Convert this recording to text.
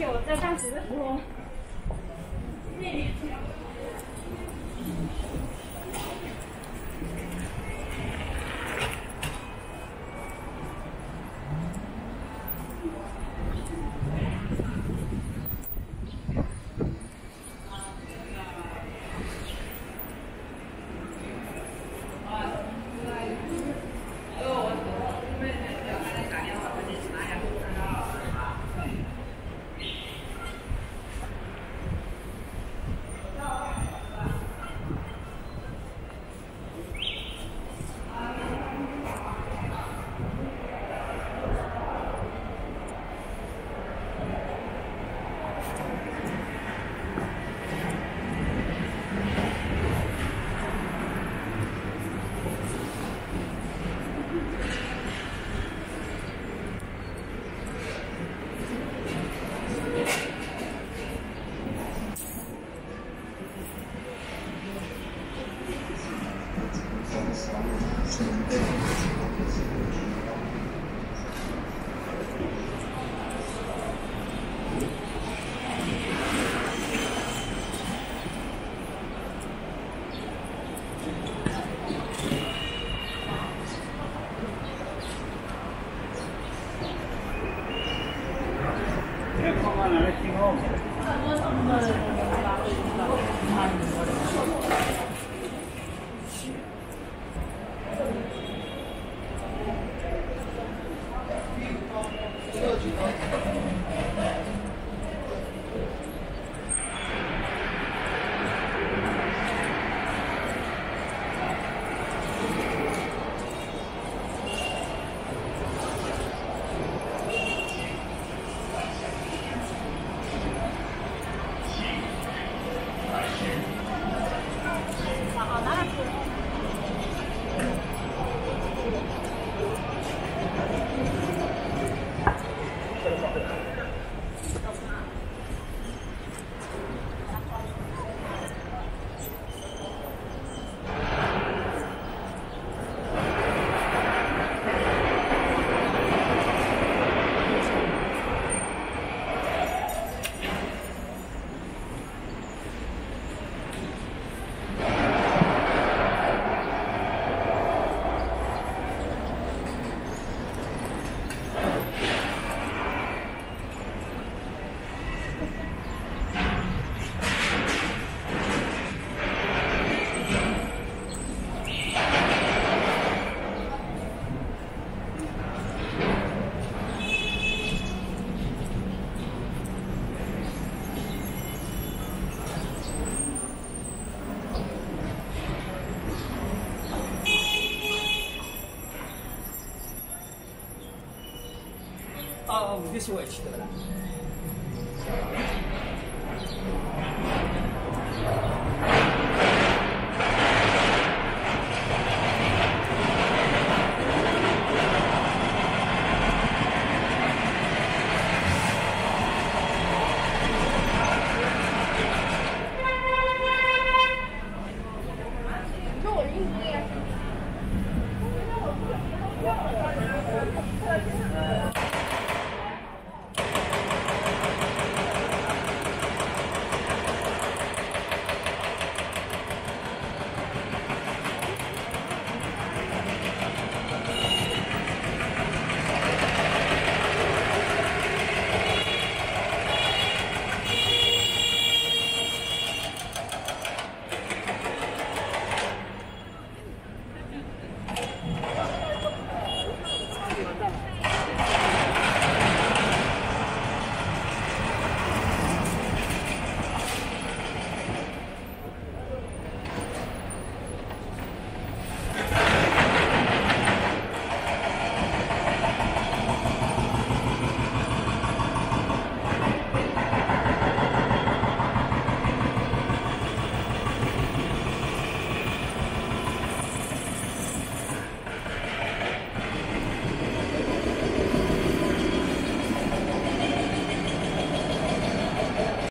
而我在大学的时候那里 switch to.